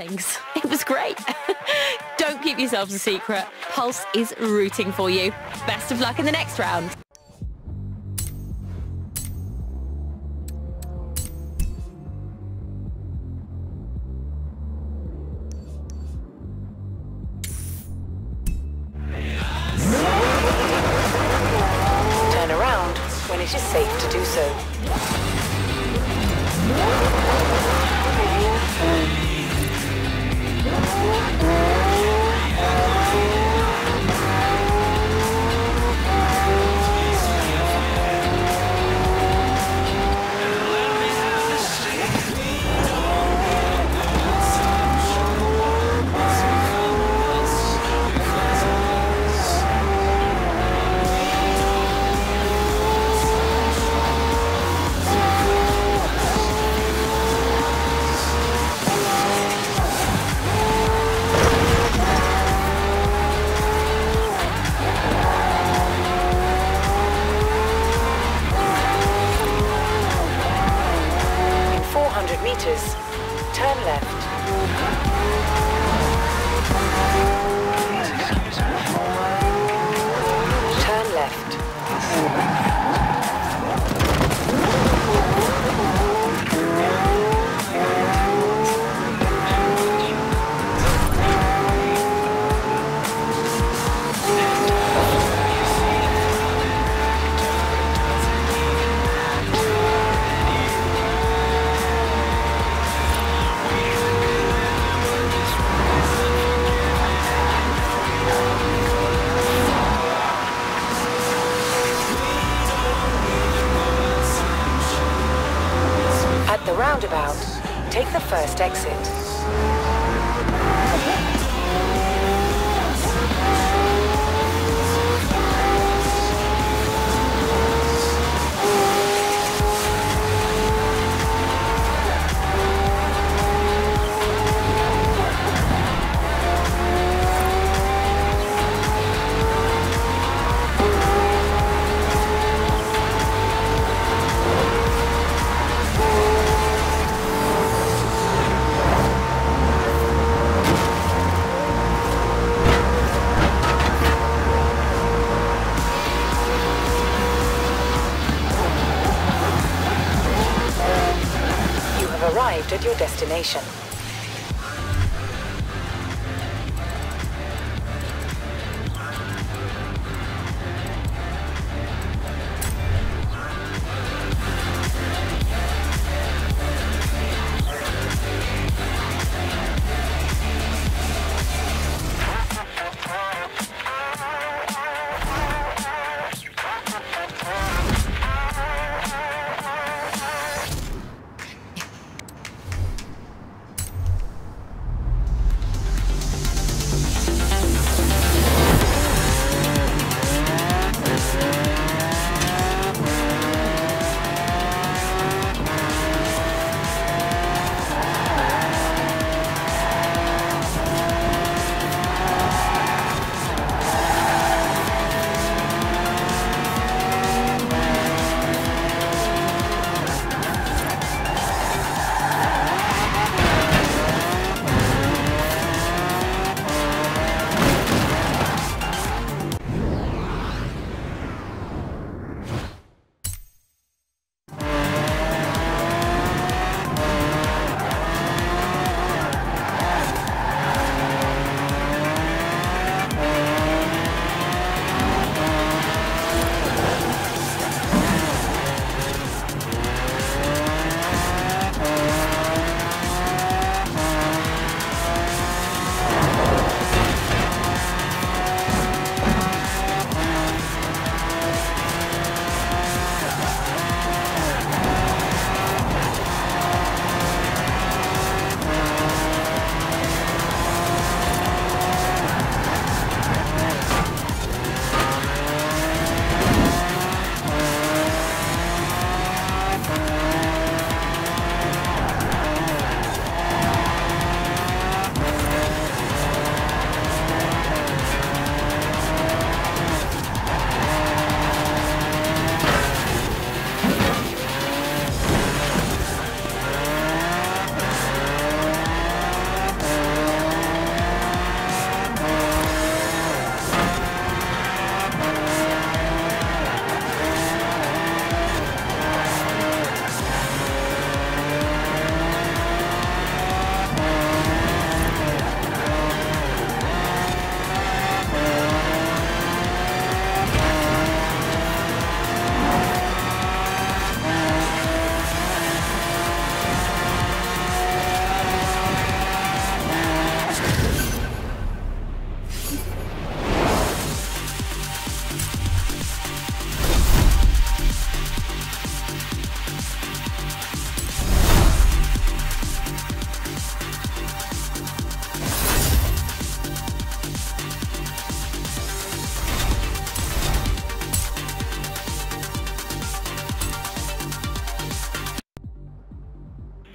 feelings. It was great. Don't keep yourselves a secret. Pulse is rooting for you. Best of luck in the next round. Roundabout, take the first exit. Your destination.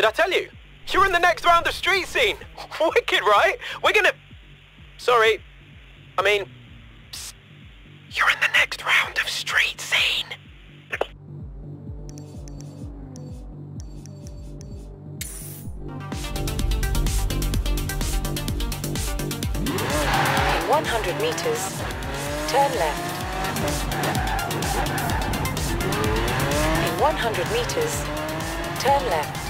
Did I tell you? You're in the next round of street scene. Wicked, right? We're gonna... Sorry. I mean... Psst. You're in the next round of street scene. In 100 meters, turn left. In 100 meters, turn left.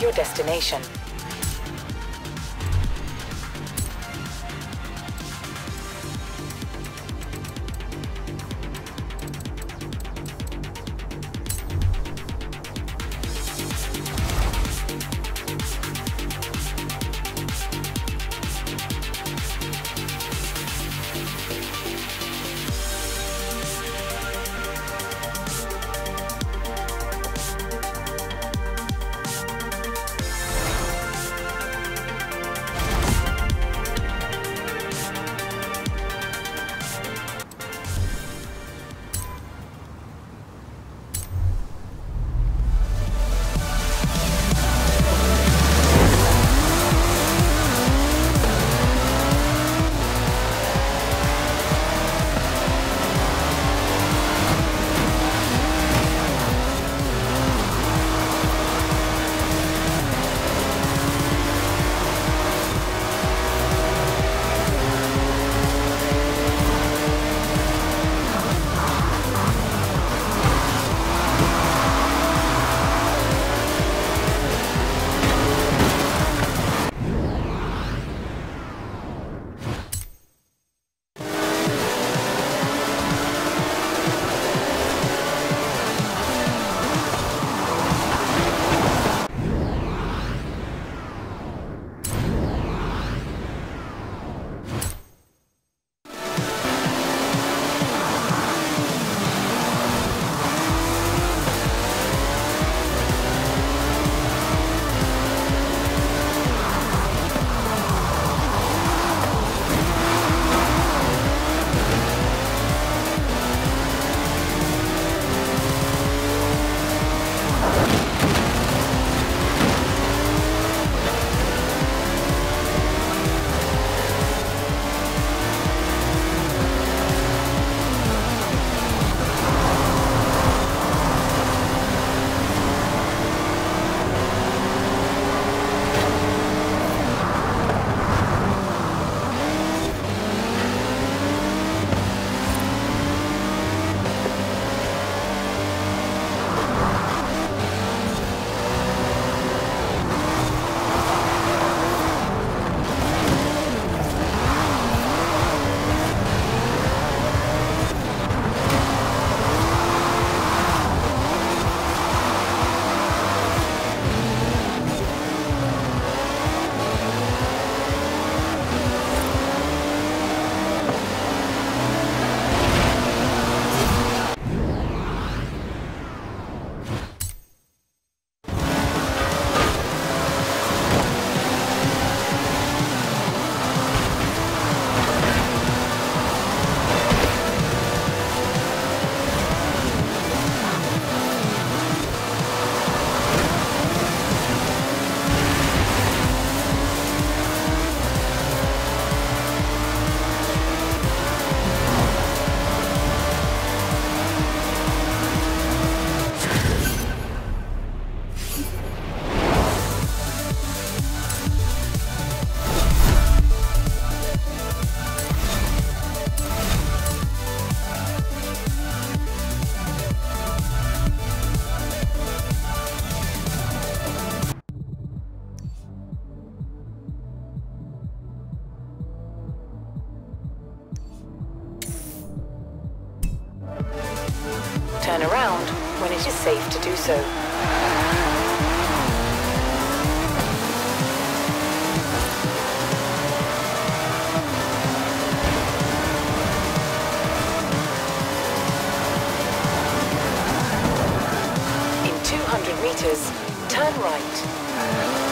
Your destination. Turn right.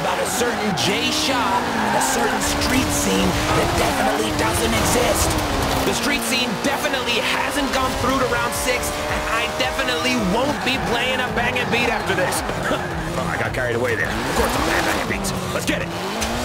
About a certain Jay Shaw and a certain street scene that definitely doesn't exist. The street scene definitely hasn't gone through to round six, and I definitely won't be playing a banging beat after this. oh, I got carried away there. Of course I'm playing banging beats. Let's get it.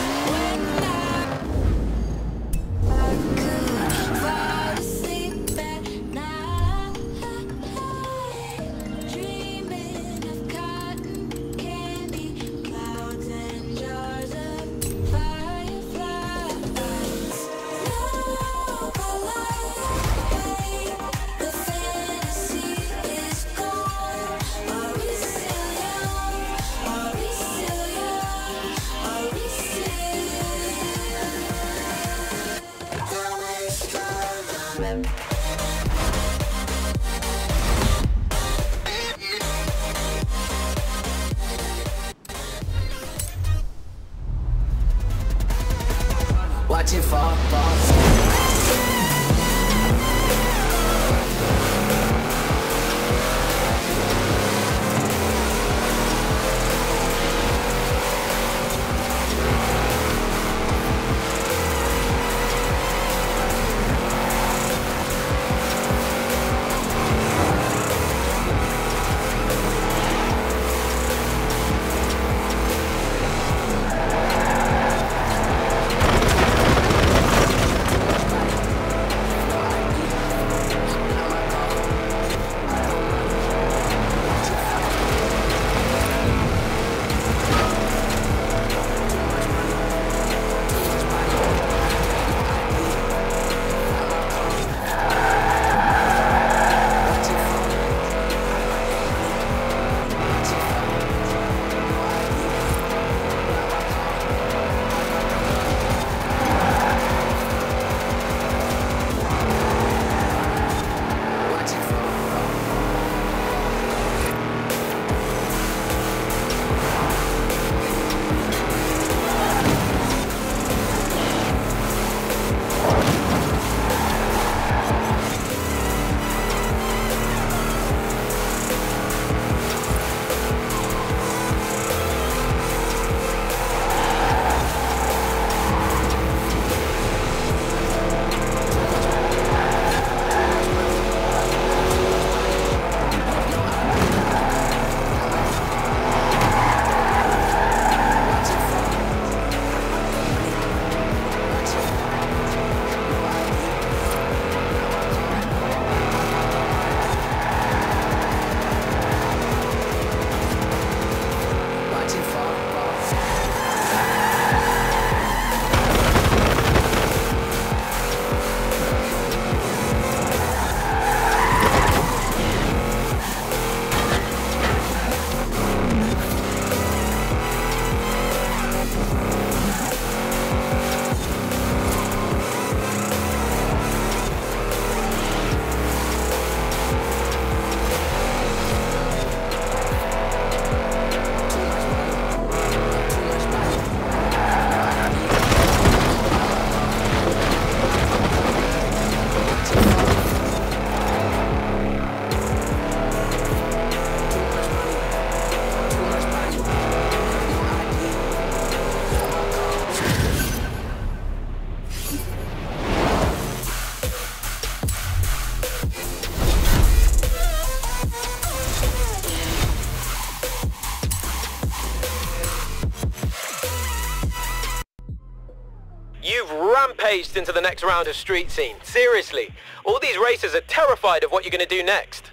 Into the next round of street scene. Seriously. All these racers are terrified of what you're gonna do next.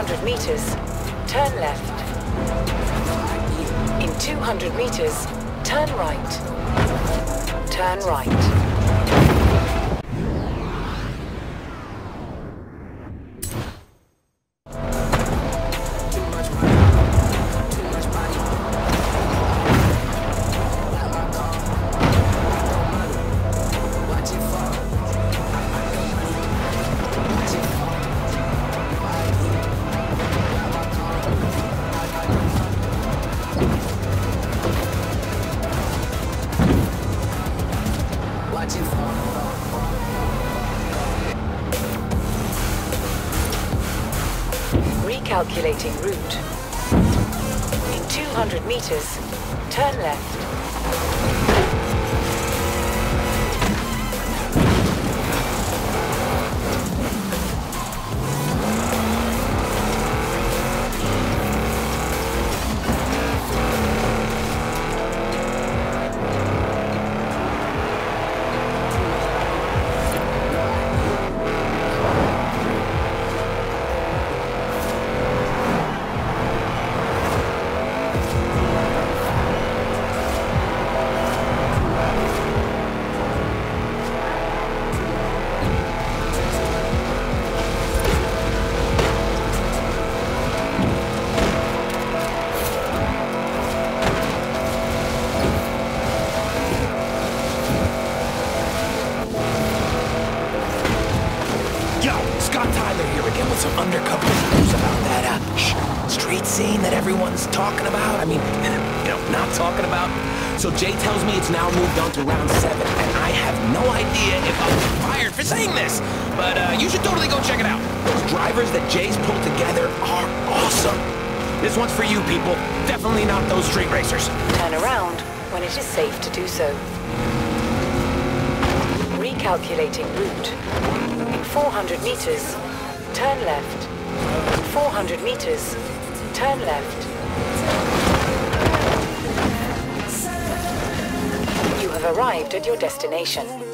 200 meters, turn left. In 200 meters, turn right. Turn right. Recalculating route. In 200 meters, turn left. Saying this. But uh, you should totally go check it out. Those drivers that Jay's pulled together are awesome. This one's for you people. Definitely not those street racers. Turn around when it is safe to do so. Recalculating route. In 400 meters, turn left. In 400 meters, turn left. You have arrived at your destination.